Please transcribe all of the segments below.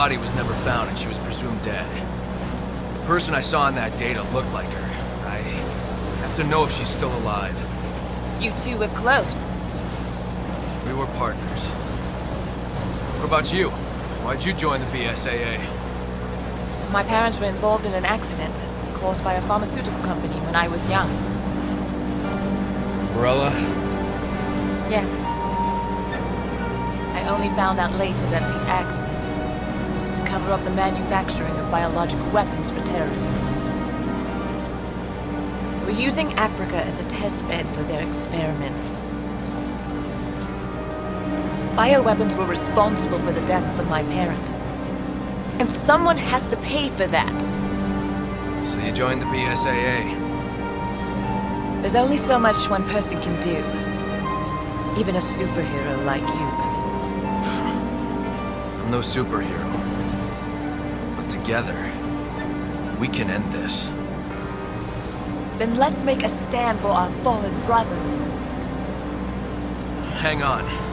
body was never found and she was presumed dead. The person I saw in that data looked like her. I have to know if she's still alive. You two were close. We were partners. What about you? Why'd you join the BSAA? My parents were involved in an accident caused by a pharmaceutical company when I was young. Umbrella? Yes. I only found out later that the accident cover up the manufacturing of biological weapons for terrorists. We're using Africa as a test bed for their experiments. Bioweapons were responsible for the deaths of my parents. And someone has to pay for that. So you joined the BSAA? There's only so much one person can do. Even a superhero like you, Chris. I'm no superhero. Together, we can end this. Then let's make a stand for our fallen brothers. Hang on.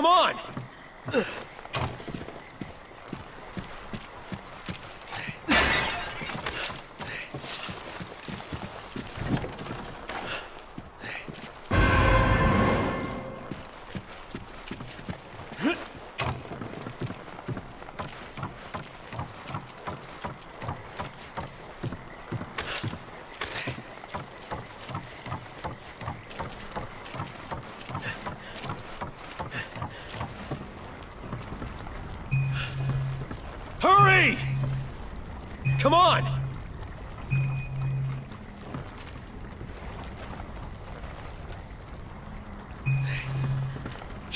Come on!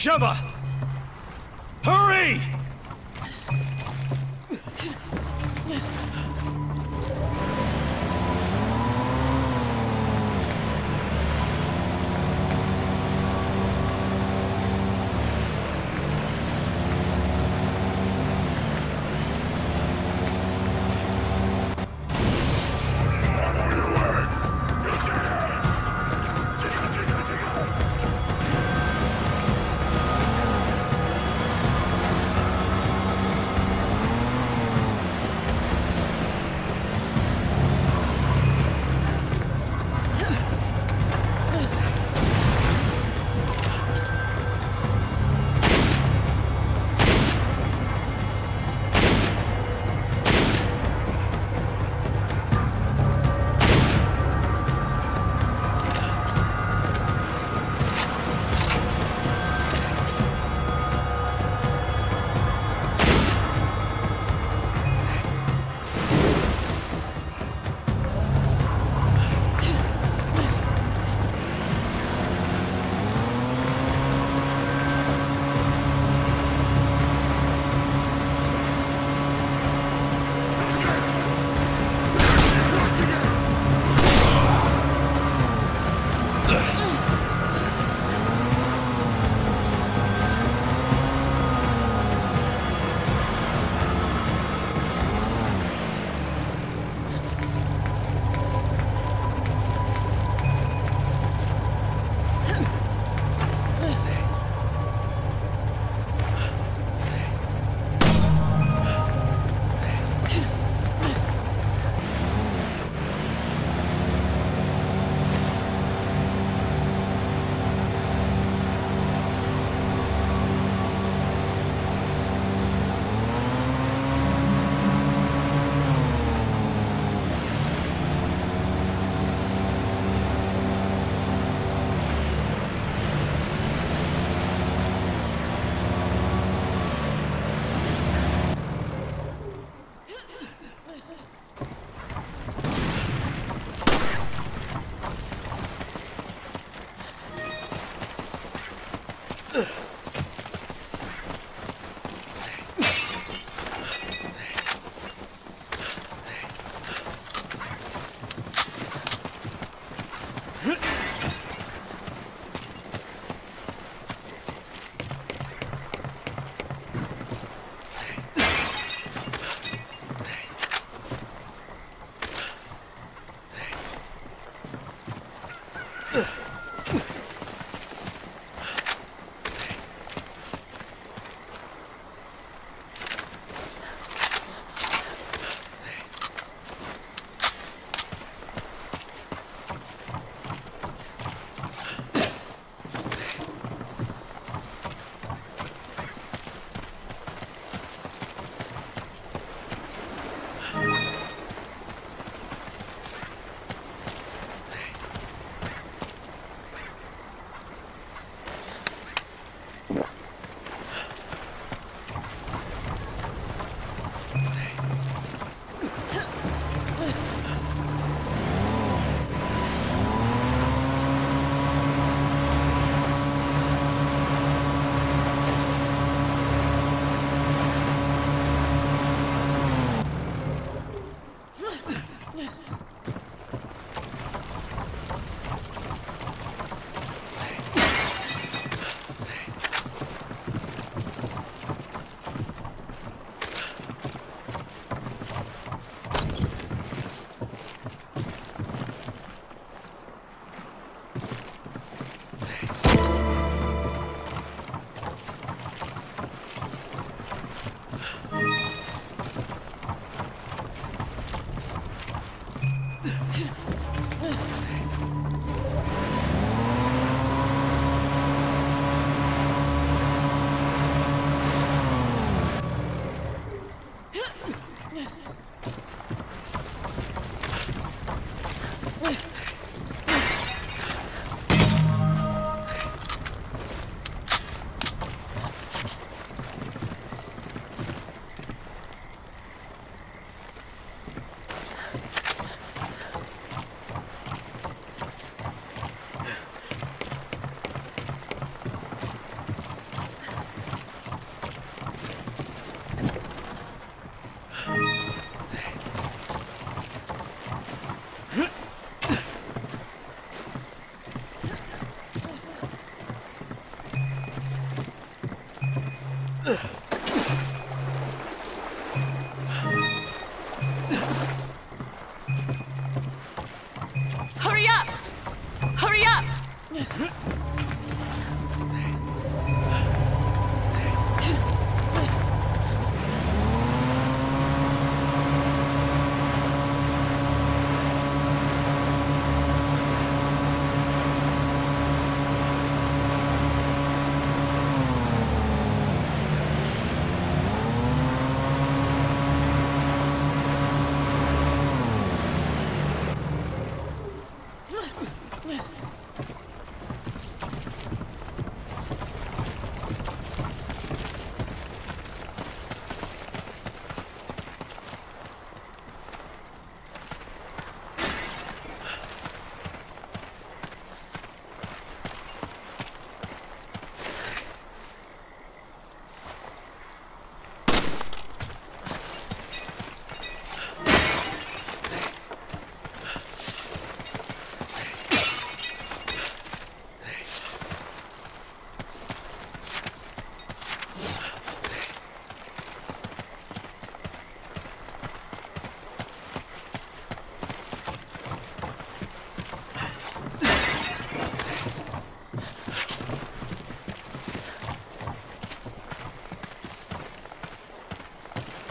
Sheva!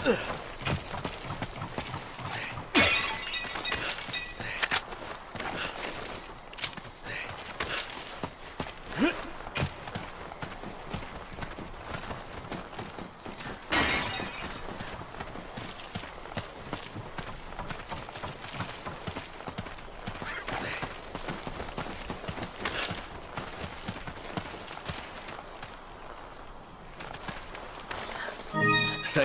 Ugh.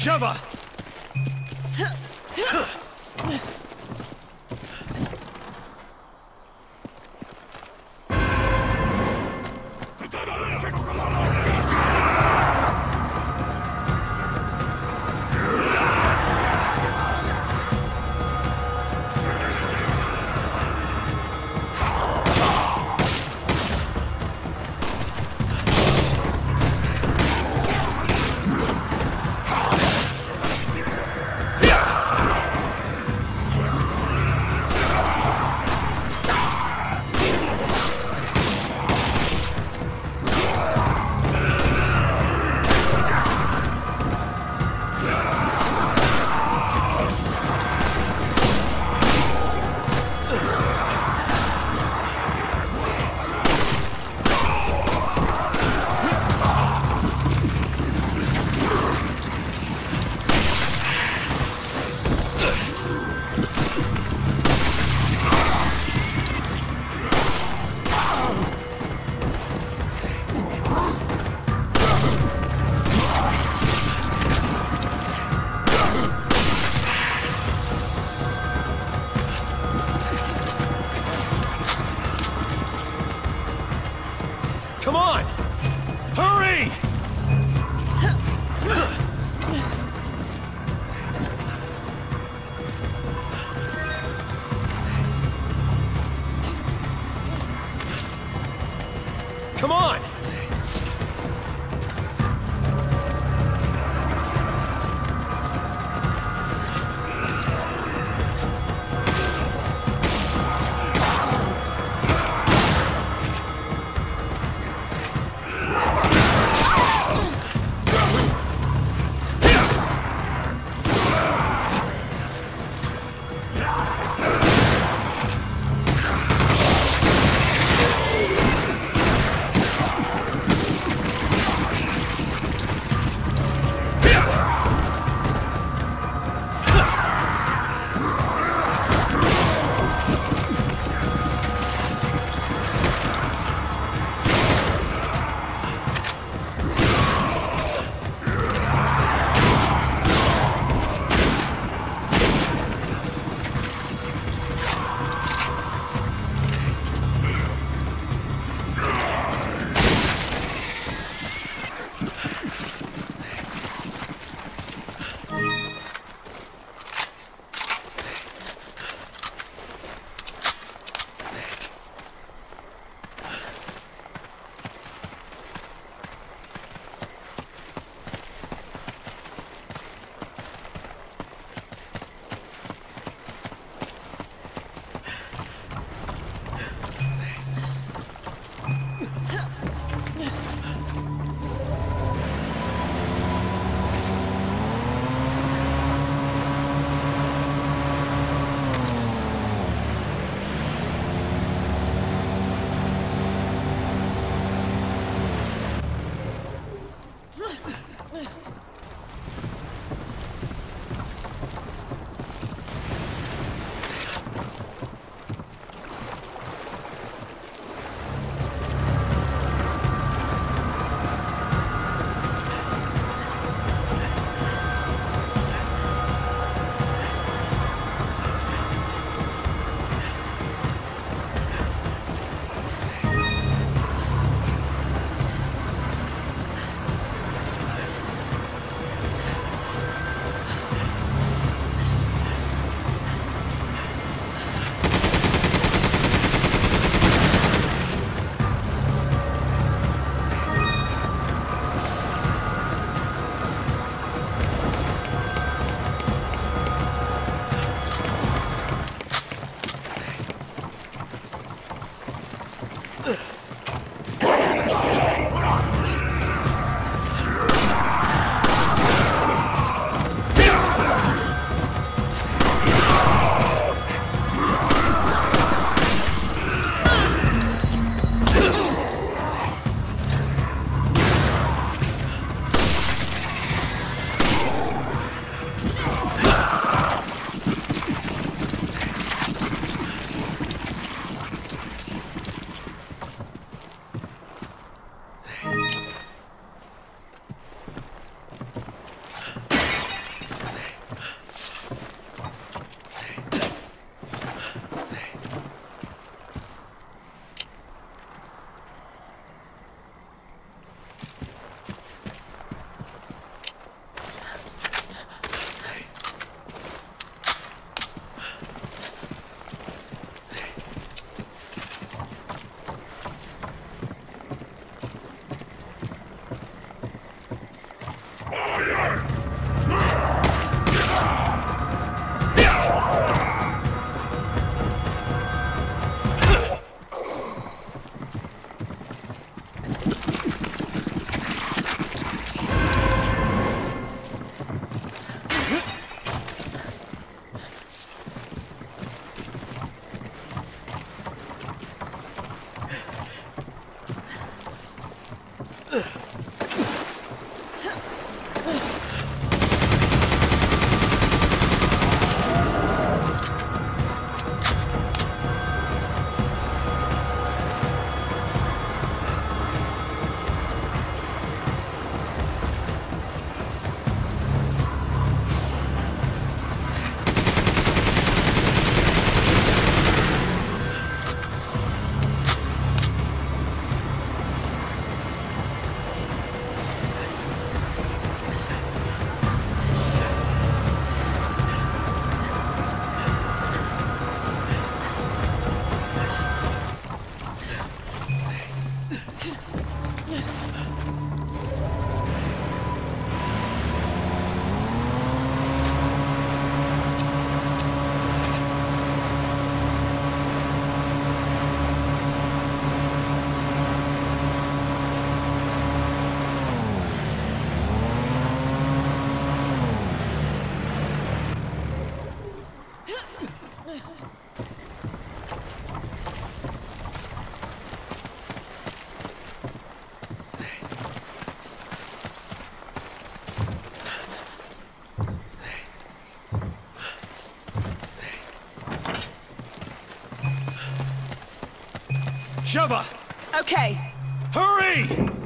Sheva! Come on! Sheva! Okay. Hurry!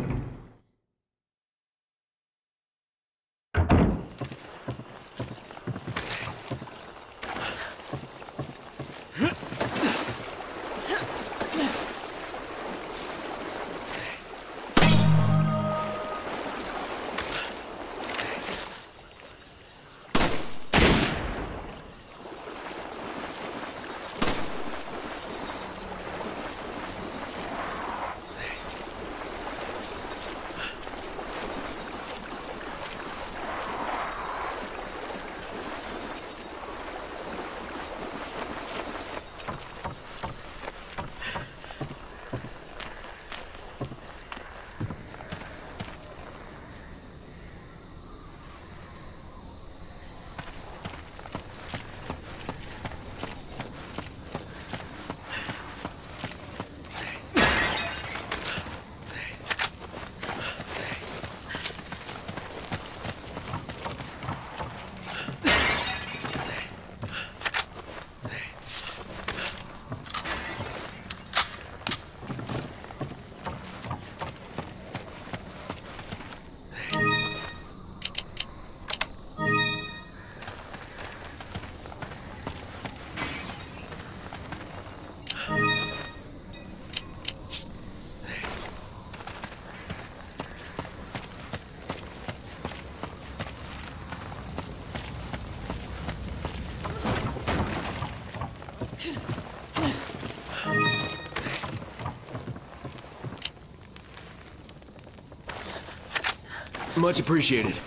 Much appreciated.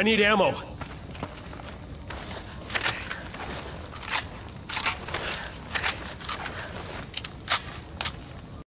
I need ammo.